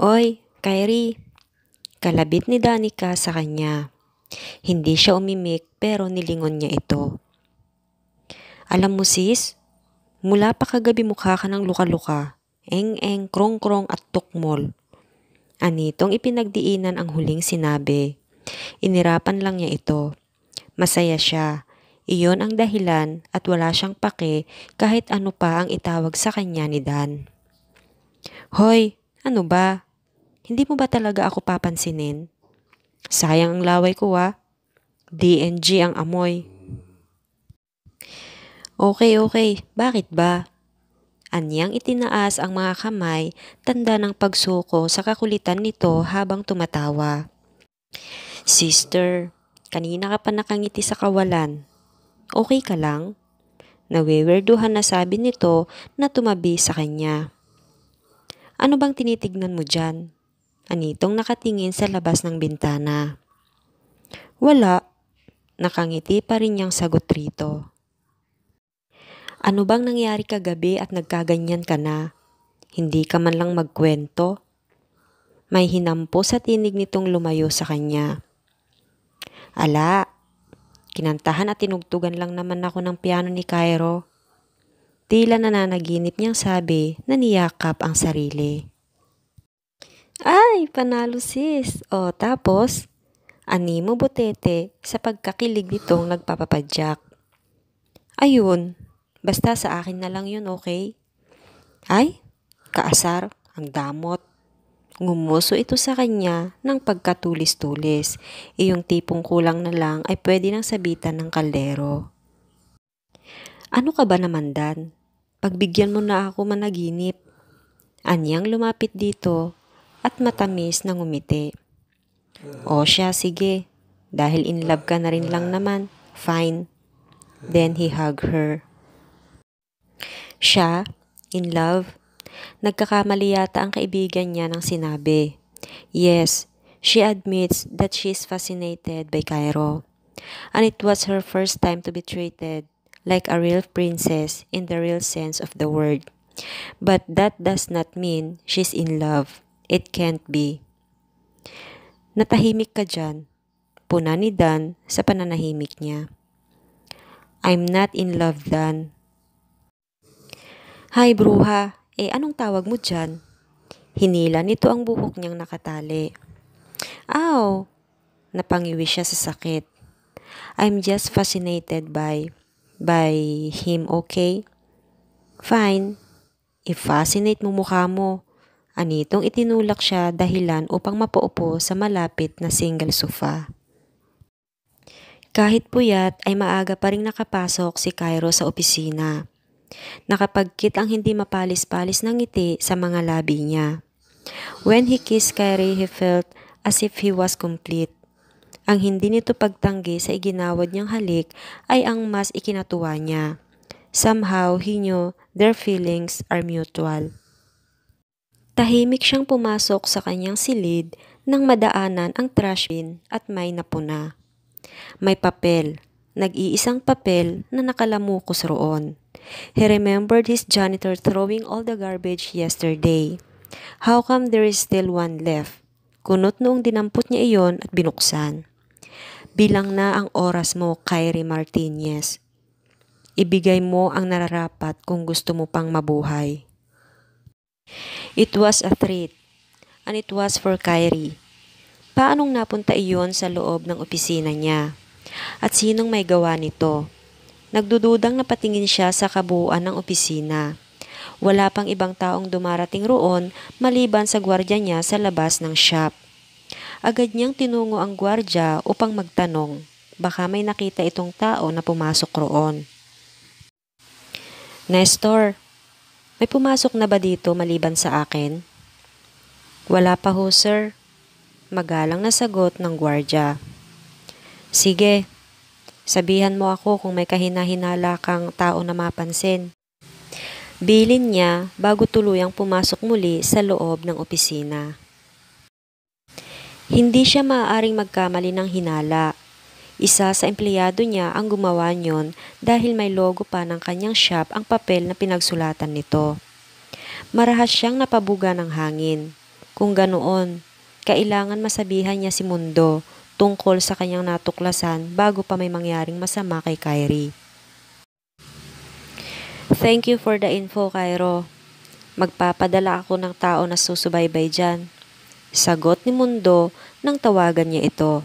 Oy, Kyrie. Kalabit ni Danica sa kanya. Hindi siya umimik pero nilingon niya ito. Alam mo sis, mula pa kagabi mukha ka ng luka-luka, eng-eng, krong-krong at tukmol. Anitong ipinagdiinan ang huling sinabi. Inirapan lang niya ito. Masaya siya. Iyon ang dahilan at wala siyang pake kahit ano pa ang itawag sa kanya ni Dan. Hoy, ano ba? Hindi mo ba talaga ako papansinin? Sayang ang laway ko ah. DNG ang amoy. Okay, okay. Bakit ba? Anyang itinaas ang mga kamay, tanda ng pagsuko sa kakulitan nito habang tumatawa. Sister, kanina ka pa nakangiti sa kawalan. Okay ka lang? Nawewerduhan na sabi nito na tumabi sa kanya. Ano bang tinitignan mo dyan? Anitong nakatingin sa labas ng bintana. Wala. Nakangiti pa rin niyang sagot rito. Ano bang nangyari kagabi at nagkaganyan ka na? Hindi ka man lang magkwento? May hinampo sa tinig nitong lumayo sa kanya. Ala, kinantahan at tinugtugan lang naman ako ng piano ni Cairo. Tila nananaginip niyang sabi na niyakap ang sarili. Ay, panalo sis. O, tapos, animo butete sa pagkakilig nitong nagpapapadyak. Ayun, basta sa akin na lang yun, okay? Ay, kaasar, ang damot. Ngumuso ito sa kanya ng pagkatulis-tulis. Iyong tipong kulang na lang ay pwede nang sabitan ng kaldero. Ano ka ba naman, Dan? Pagbigyan mo na ako managinip. Anyang lumapit dito at matamis na ngumiti. O siya, sige. Dahil in love ka na rin lang naman. Fine. Then he hugged her. Siya, in love. Nagkakamali yata ang kaibigan niya nang sinabi. Yes, she admits that she is fascinated by Cairo. And it was her first time to be treated like a real princess in the real sense of the word. But that does not mean she's in love. It can't be. Natahimik ka dyan. Puna ni Dan sa pananahimik niya. I'm not in love, Dan. Hi, bruha. Eh, anong tawag mo dyan? Hinila nito ang buhok niyang nakatali. Aw! Napangiwi siya sa sakit. I'm just fascinated by, by him, okay? Fine. I-fascinate mo mukha mo. Anitong itinulak siya dahilan upang mapaupo sa malapit na single sofa. Kahit puyat ay maaga pa rin nakapasok si Cairo sa opisina. Nakapagkit ang hindi mapalis-palis ng ngiti sa mga labi niya. When he kissed Kyrie, he felt as if he was complete. Ang hindi nito pagtanggi sa iginawad niyang halik ay ang mas ikinatuwa niya. Somehow, he knew their feelings are mutual. Tahimik siyang pumasok sa kanyang silid nang madaanan ang trash bin at may napuna. May papel, nag-iisang papel na nakalamukos roon. He remembered his janitor throwing all the garbage yesterday. How come there is still one left? Kunot noong dinampot niya iyon at binuksan. Bilang na ang oras mo, Kyrie Martinez. Ibigay mo ang nararapat kung gusto mo pang mabuhay. It was a treat, and it was for Kyrie. Paanong napunta iyon sa loob ng opisina niya? At sinong may gawa nito? Nagdududang napatingin siya sa kabuuan ng opisina. Wala pang ibang taong dumarating roon maliban sa gwardya niya sa labas ng shop. Agad niyang tinungo ang gwardya upang magtanong. Baka may nakita itong tao na pumasok roon. Nestor, may pumasok na ba dito maliban sa akin? Wala pa ho, sir. Magalang na sagot ng gwardya. Sige, sabihan mo ako kung may kahinahinala kang tao na mapansin. Bilin niya bago tuluyang pumasok muli sa loob ng opisina. Hindi siya maaaring magkamali ng hinala. Isa sa empleyado niya ang gumawa niyon dahil may logo pa ng kanyang shop ang papel na pinagsulatan nito. Marahas siyang napabuga ng hangin. Kung ganoon, kailangan masabihan niya si Mundo tungkol sa kanyang natuklasan bago pa may mangyaring masama kay Kyrie. Thank you for the info, Cairo. Magpapadala ako ng tao na susubaybay dyan. Sagot ni Mundo nang tawagan niya ito.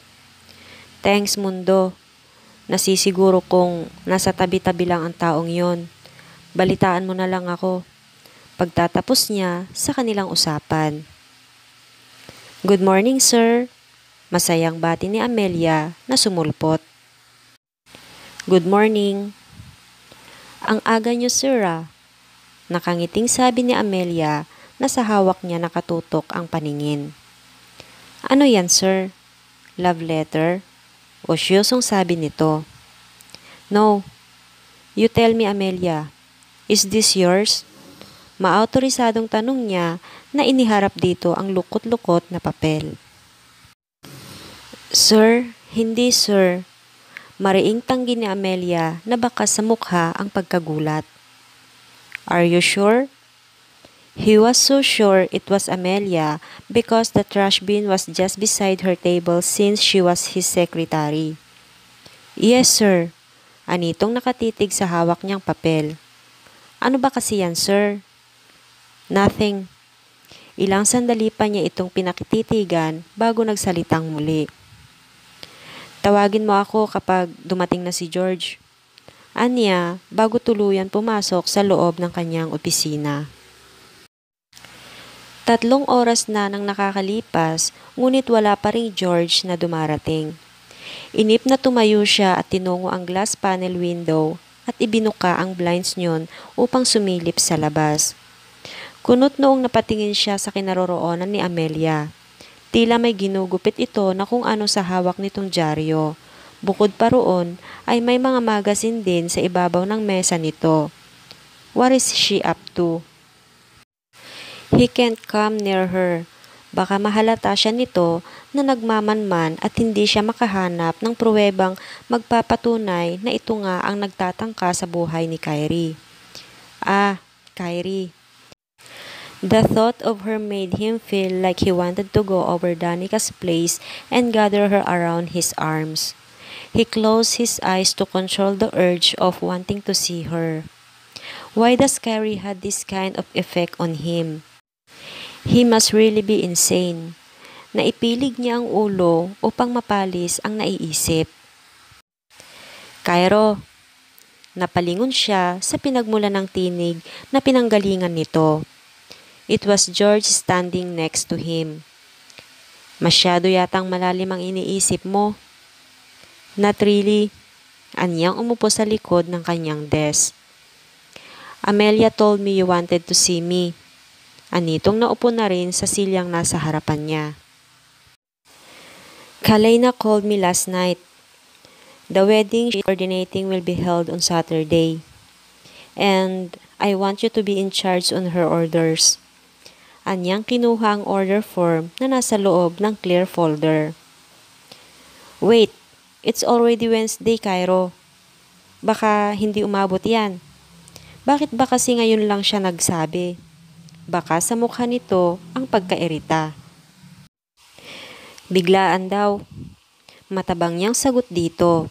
Thanks, Mundo. Nasisiguro kong nasa tabi-tabi lang ang taong yon. Balitaan mo na lang ako. Pagtatapos niya sa kanilang usapan. Good morning, sir. Masayang bati ni Amelia na sumulpot. Good morning. Ang aga niyo, sir ah. Nakangiting sabi ni Amelia na sa hawak niya nakatutok ang paningin. Ano yan, sir? Love letter? O siyosong sabi nito. No. You tell me, Amelia. Is this yours? Maautorisadong tanong niya na iniharap dito ang lukot-lukot na papel. Sir, hindi sir. Mariing tanggi ni Amelia na baka sa mukha ang pagkagulat. Are you sure? He was so sure it was Amelia because the trash bin was just beside her table since she was his secretary. Yes, sir. Anitong nakatitig sa hawak niyang papel. Ano ba kasi yan, sir? Nothing. Ilang sandali pa niya itong pinakititigan bago nagsalitang muli. Tawagin mo ako kapag dumating na si George. Anya, bago tuluyan pumasok sa loob ng kanyang opisina. Tatlong oras na nang nakakalipas, ngunit wala pa rin George na dumarating. Inip na tumayo siya at tinungo ang glass panel window at ibinuka ang blinds niyon upang sumilip sa labas. Kunot noong napatingin siya sa kinaroroonan ni Amelia. Tila may ginugupit ito na kung ano sa hawak nitong dyaryo. Bukod pa roon ay may mga magazine din sa ibabaw ng mesa nito. What is she up to? He can't come near her. Baka mahalata siya nito na nagmamanman at hindi siya makahanap ng pruwebang magpapatunay na ito nga ang nagtatangka sa buhay ni Kyrie. Ah, Kyrie. The thought of her made him feel like he wanted to go over Danika's place and gather her around his arms. He closed his eyes to control the urge of wanting to see her. Why does Carrie had this kind of effect on him? He must really be insane. Naipilig niya ang ulo upang mapalis ang naiisip. Cairo, napalingon siya sa pinagmula ng tinig na pinanggalingan nito. It was George standing next to him. Masyado yatang malalim ang iniisip mo. Not really. Anyang umupo sa likod ng kanyang desk. Amelia told me you wanted to see me. Anitong naupo na rin sa silyang nasa harapan niya. Kalena called me last night. The wedding she's coordinating will be held on Saturday. And I want you to be in charge on her orders. Anyang kinuha ang order form na nasa loob ng clear folder. Wait, it's already Wednesday, Cairo. Baka hindi umabot yan. Bakit ba kasi ngayon lang siya nagsabi? Baka sa mukha nito ang pagkairita. Biglaan daw. Matabang niyang sagot dito.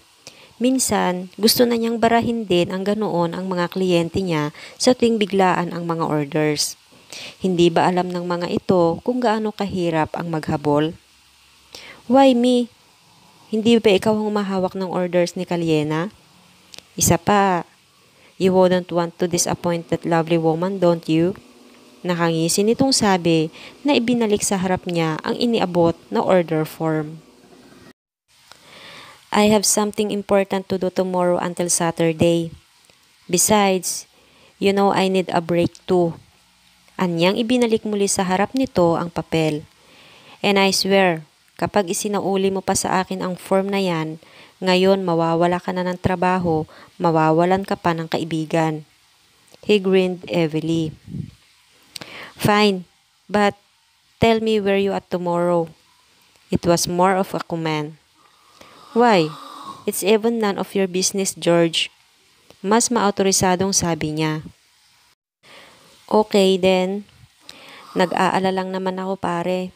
Minsan, gusto na niyang barahin din ang ganoon ang mga kliyente niya sa tuwing biglaan ang mga orders. Hindi ba alam ng mga ito kung gaano kahirap ang maghabol? Why me? Hindi ba ikaw ang mahawak ng orders ni Kalyena? Isa pa, you wouldn't want to disappoint that lovely woman, don't you? Nakangisin itong sabi na ibinalik sa harap niya ang iniabot na order form. I have something important to do tomorrow until Saturday. Besides, you know I need a break too. Anyang ibinalik muli sa harap nito ang papel. And I swear, kapag isinauli mo pa sa akin ang form na yan, ngayon mawawala ka na ng trabaho, mawawalan ka pa ng kaibigan. He grinned heavily. Fine, but tell me where you at tomorrow. It was more of a command. Why? It's even none of your business, George. Mas maautorisadong sabi niya. Okay then. Nag-aalala lang naman ako pare.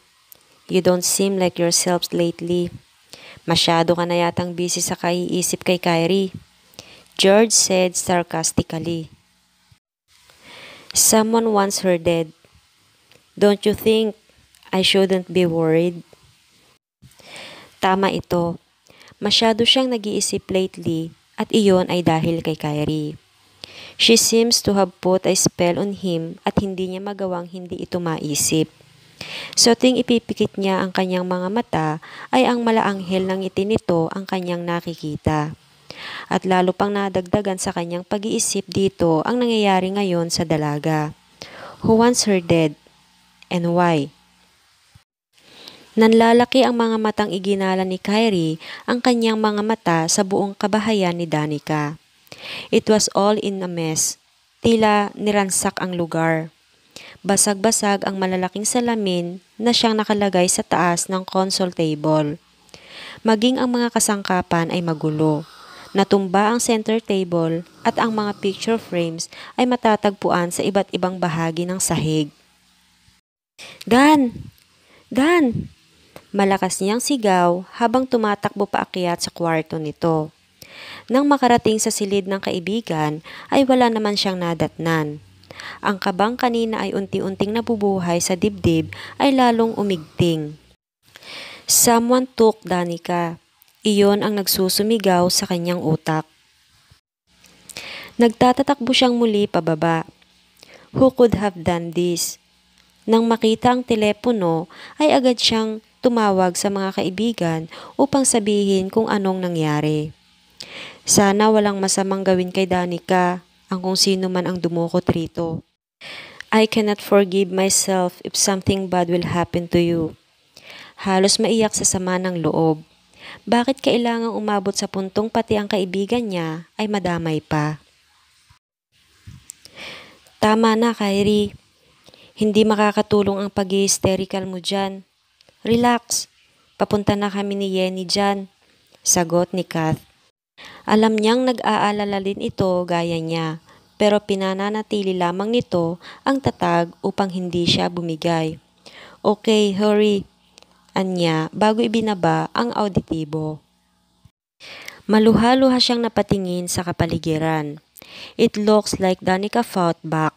You don't seem like yourselves lately. Masyado ka na yatang busy sa kaiisip kay Kyrie. George said sarcastically. Someone wants her dead. Don't you think I shouldn't be worried? Tama ito. Masyado siyang nag-iisip lately at iyon ay dahil kay Kyrie. She seems to have put a spell on him at hindi niya magawang hindi ito maisip. So ting ipipikit niya ang kanyang mga mata ay ang malaanghel ng ngiti nito ang kanyang nakikita. At lalo pang nadagdagan sa kanyang pag-iisip dito ang nangyayari ngayon sa dalaga. Who wants her dead? And why? Nanlalaki ang mga matang iginala ni Kyrie ang kanyang mga mata sa buong kabahayan ni Danica. It was all in a mess. Tila niransak ang lugar. Basag-basag ang malalaking salamin na siyang nakalagay sa taas ng console table. Maging ang mga kasangkapan ay magulo. Natumba ang center table at ang mga picture frames ay matatagpuan sa iba't ibang bahagi ng sahig. Dan! Dan! Malakas niyang sigaw habang tumatakbo paakyat sa kwarto nito. Nang makarating sa silid ng kaibigan ay wala naman siyang nadatnan. Ang kabang kanina ay unti-unting nabubuhay sa dibdib ay lalong umigting. Someone took Danica. Iyon ang nagsusumigaw sa kanyang utak. Nagtatatakbo siyang muli pababa. Who could have done this? Nang makita ang telepono ay agad siyang tumawag sa mga kaibigan upang sabihin kung anong nangyari. Sana walang masamang gawin kay Danica ang kung sino man ang dumukot rito. I cannot forgive myself if something bad will happen to you. Halos maiyak sa sama ng loob. Bakit kailangang umabot sa puntong pati ang kaibigan niya ay madamay pa? Tama na, Kyrie. Hindi makakatulong ang pag hysterical mo dyan. Relax. Papunta na kami ni Yenny dyan. Sagot ni Kath. Alam niyang nag-aalala din ito gaya niya, pero pinananatili lamang nito ang tatag upang hindi siya bumigay. Okay, hurry, anya bago ibinaba ang auditibo. Maluha-luha siyang napatingin sa kapaligiran. It looks like Danica fought back.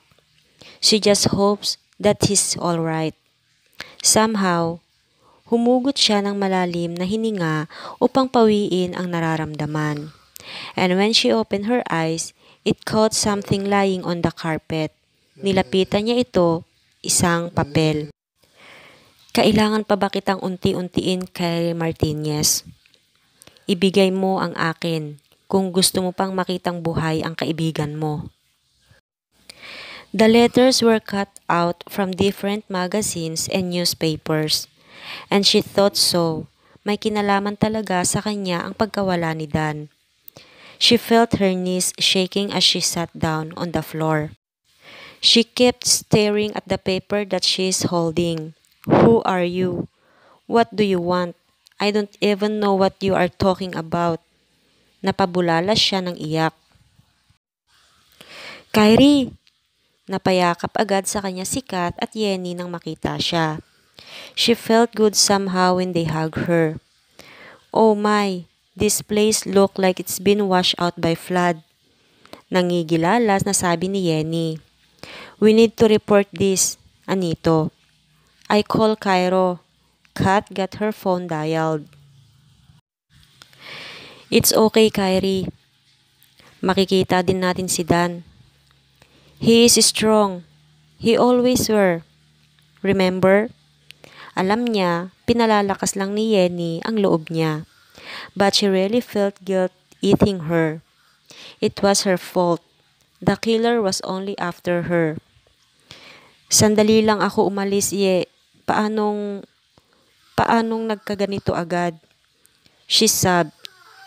She just hopes that he's alright. Somehow, Humugot siya ng malalim na hininga upang pawiin ang nararamdaman. And when she opened her eyes, it caught something lying on the carpet. Nilapitan niya ito, isang papel. Kailangan pa ba kitang unti-untiin kay Martinez? Ibigay mo ang akin kung gusto mo pang makitang buhay ang kaibigan mo. The letters were cut out from different magazines and newspapers. And she thought so. May kinalaman talaga sa kanya ang pagkawala ni Dan. She felt her knees shaking as she sat down on the floor. She kept staring at the paper that she is holding. Who are you? What do you want? I don't even know what you are talking about. Napabulala siya ng iyak. Kyrie! Napayakap agad sa kanya si Kat at Yenny nang makita siya. She felt good somehow when they hugged her. Oh my, this place look like it's been washed out by flood. Nangigilalas na sabi ni Yenny. We need to report this, Anito. I call Cairo. Kat got her phone dialed. It's okay, Kyrie. Makikita din natin si Dan. He is strong. He always were. Remember? Alam niya, pinalalakas lang ni Yenny ang loob niya. But she really felt guilt eating her. It was her fault. The killer was only after her. Sandali lang ako umalis, ye. Paanong, paanong nagkaganito agad? She sobbed.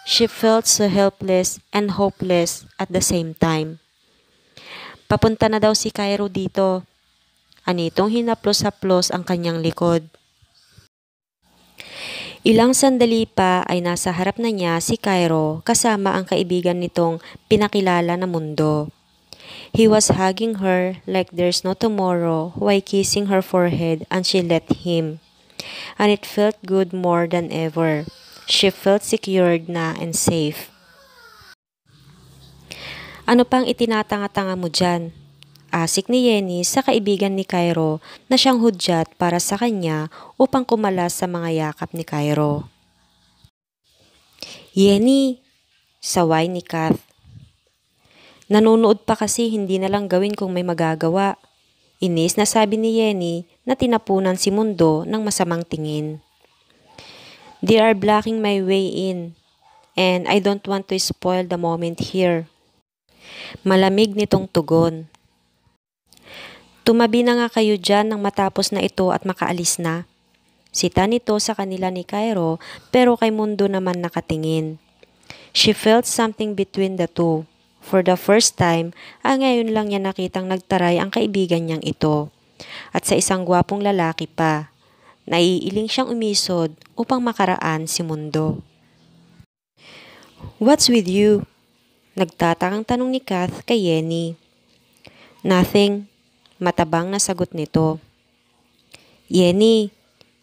She felt so helpless and hopeless at the same time. Papunta na daw si Cairo dito. Anitong hinaplos-haplos ang kanyang likod. Ilang sandali pa ay nasa harap na niya si Cairo kasama ang kaibigan nitong pinakilala na mundo. He was hugging her like there's no tomorrow while kissing her forehead and she let him. And it felt good more than ever. She felt secured na and safe. Ano pang itinatanga-tanga mo dyan? Asik ni Yenny sa kaibigan ni Cairo na siyang hudyat para sa kanya upang kumalas sa mga yakap ni Cairo. Yenny, saway ni Kath. Nanonood pa kasi hindi na lang gawin kung may magagawa. Inis na sabi ni Yenny na tinapunan si Mundo ng masamang tingin. They are blocking my way in and I don't want to spoil the moment here. Malamig nitong tugon. Tumabi na nga kayo dyan nang matapos na ito at makaalis na. Sita nito sa kanila ni Cairo pero kay Mundo naman nakatingin. She felt something between the two. For the first time, ang ngayon lang niya nakitang nagtaray ang kaibigan niyang ito. At sa isang gwapong lalaki pa. Naiiling siyang umisod upang makaraan si Mundo. What's with you? Nagtatakang tanong ni Kath kay Yenny. Nothing. Matabang na sagot nito. Yenny,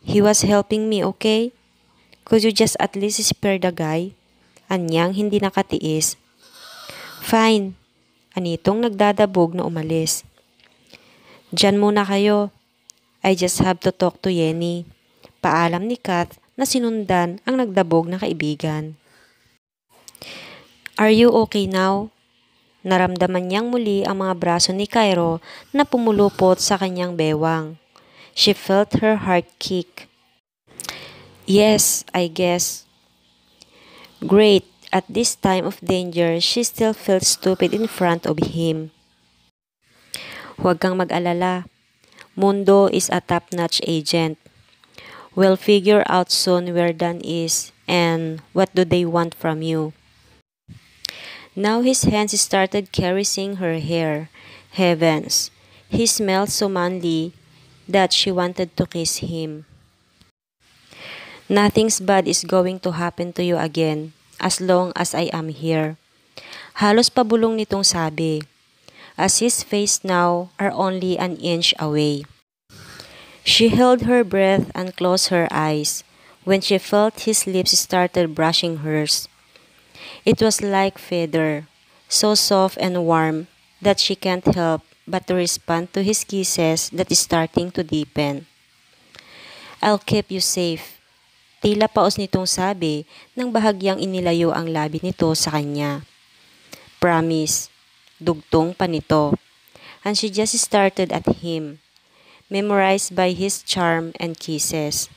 he was helping me, okay? Could you just at least spare the guy? Anyang hindi nakatiis. Fine. Anitong nagdadabog na umalis. Diyan muna kayo. I just have to talk to Yenny. Paalam ni Kath na sinundan ang nagdabog na kaibigan. Are you okay now? Naramdaman niyang muli ang mga braso ni Cairo na pumulupot sa kanyang bewang. She felt her heart kick. Yes, I guess. Great. At this time of danger, she still felt stupid in front of him. Huwag kang mag-alala. Mundo is a top-notch agent. We'll figure out soon where Dan is and what do they want from you. Now his hands started caressing her hair. Heavens, he smelled so manly that she wanted to kiss him. Nothing's bad is going to happen to you again as long as I am here. Halos pabulong nitong sabi, as his face now are only an inch away. She held her breath and closed her eyes when she felt his lips started brushing hers. It was like feather, so soft and warm that she can't help but to respond to his kisses that is starting to deepen. I'll keep you safe. Tila paos nitong sabi nang bahagyang inilayo ang labi nito sa kanya. Promise, dugtong pa nito. And she just started at him, memorized by his charm and kisses.